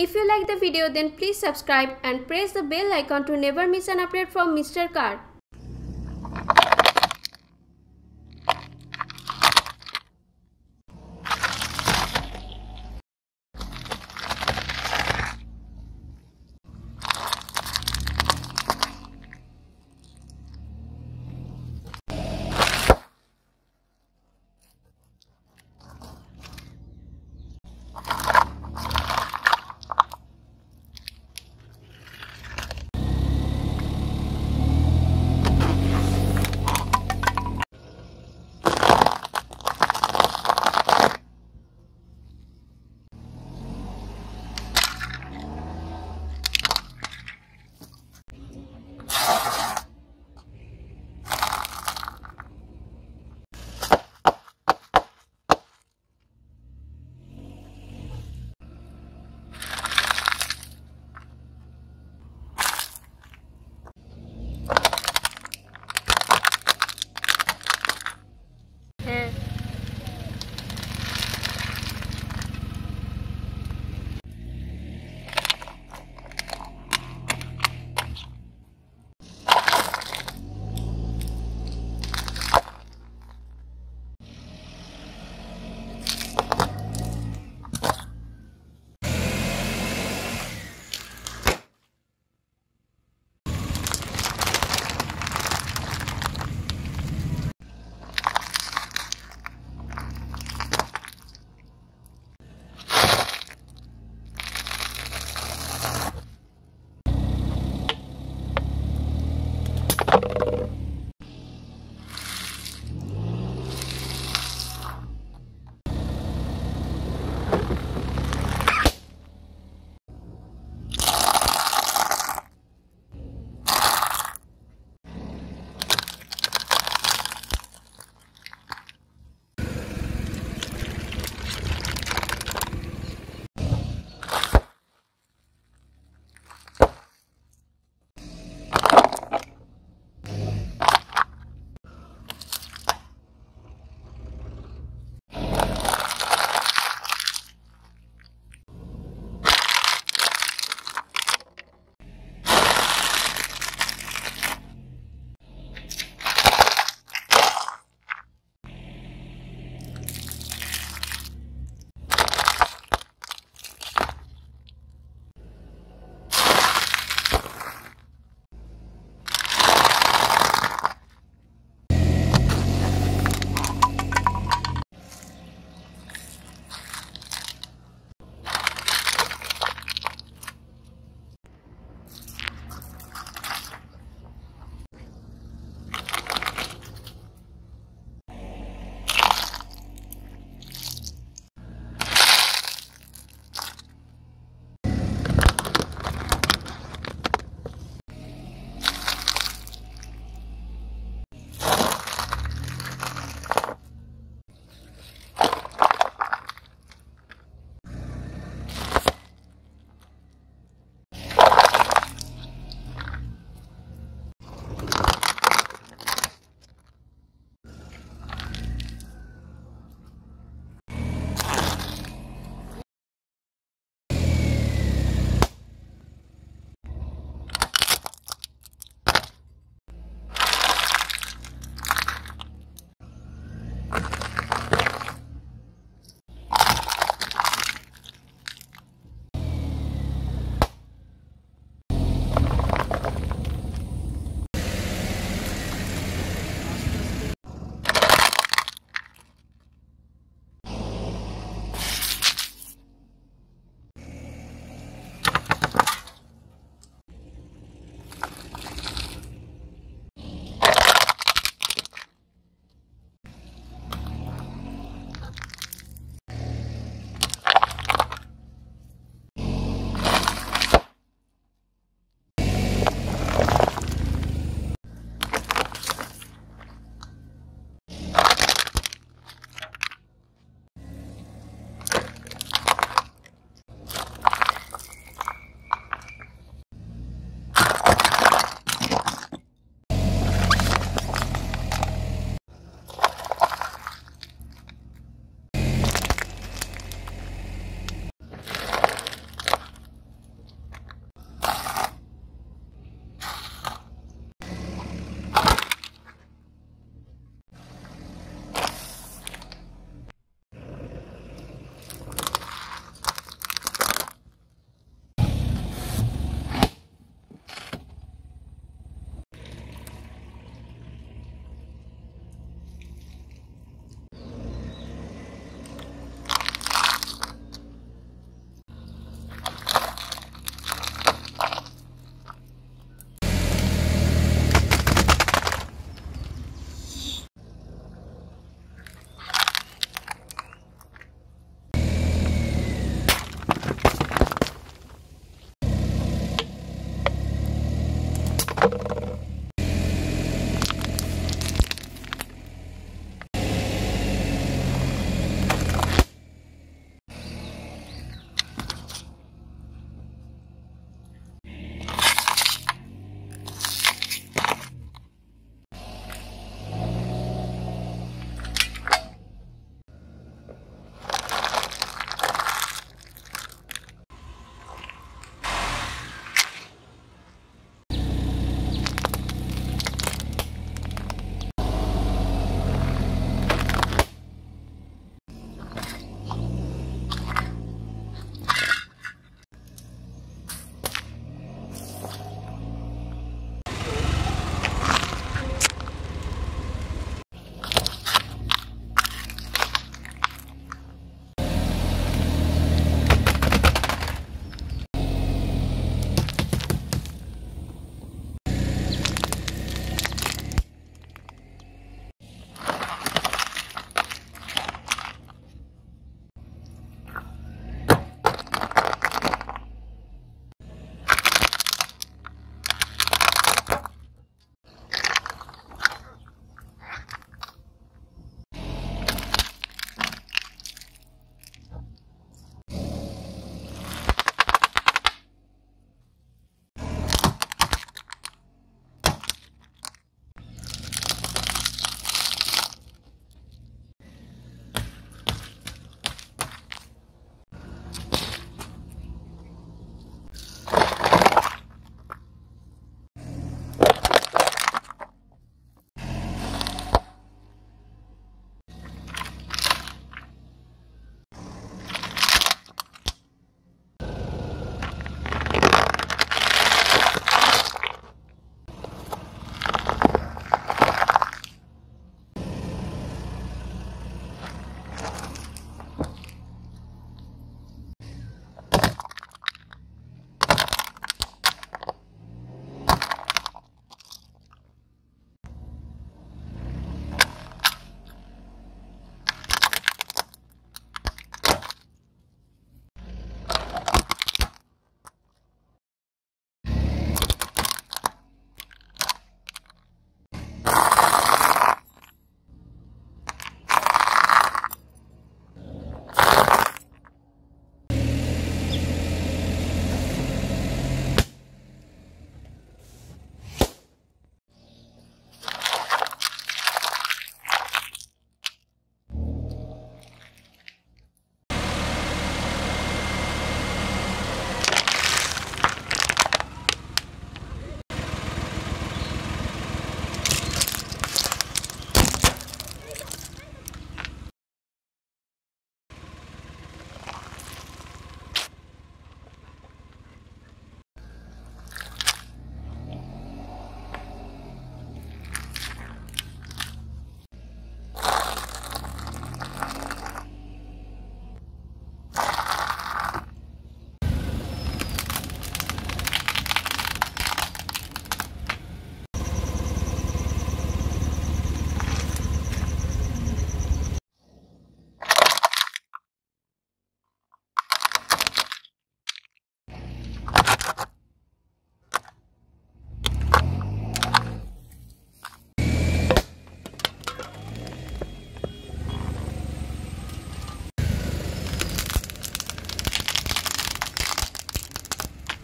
If you like the video then please subscribe and press the bell icon to never miss an update from Mr. Car.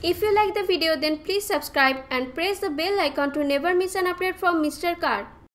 If you like the video then please subscribe and press the bell icon to never miss an update from Mr. Car.